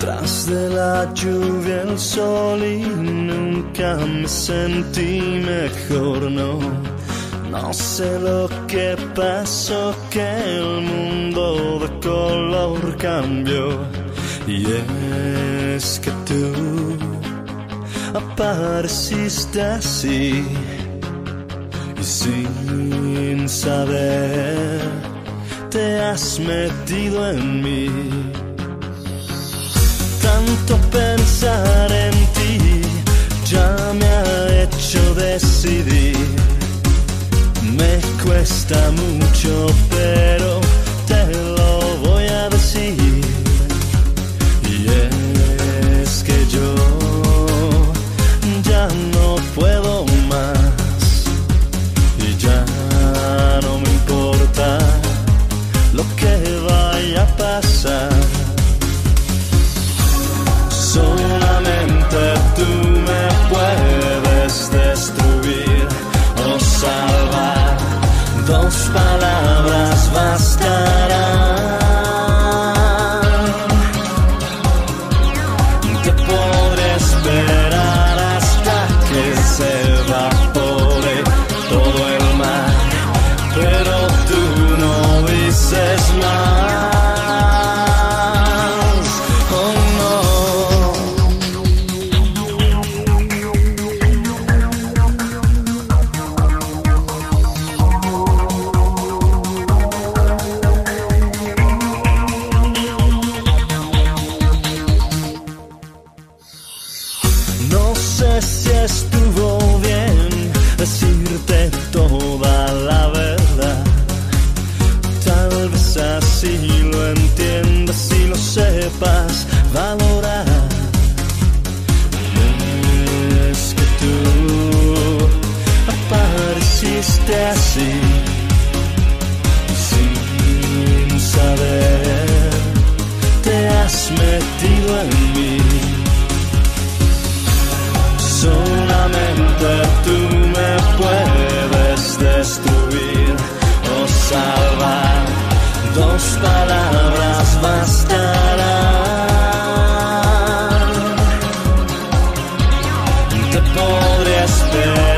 Tras de la lluvia el sol y nunca me sentí mejor, no. No sé lo que pasó, que el mundo de color cambió. Y es que tú apareciste así y sin saber te has metido en mí. Tanto pensar en ti ya me ha hecho decidir. Me cuesta mucho, pero estuvo bien decirte toda la verdad. Tal vez así lo entiendas y lo sepas valorar. Es que tú apareciste así, sin saber, te has metido en mí. Tú me puedes destruir o salvar. Dos palabras bastarán. Te podré esperar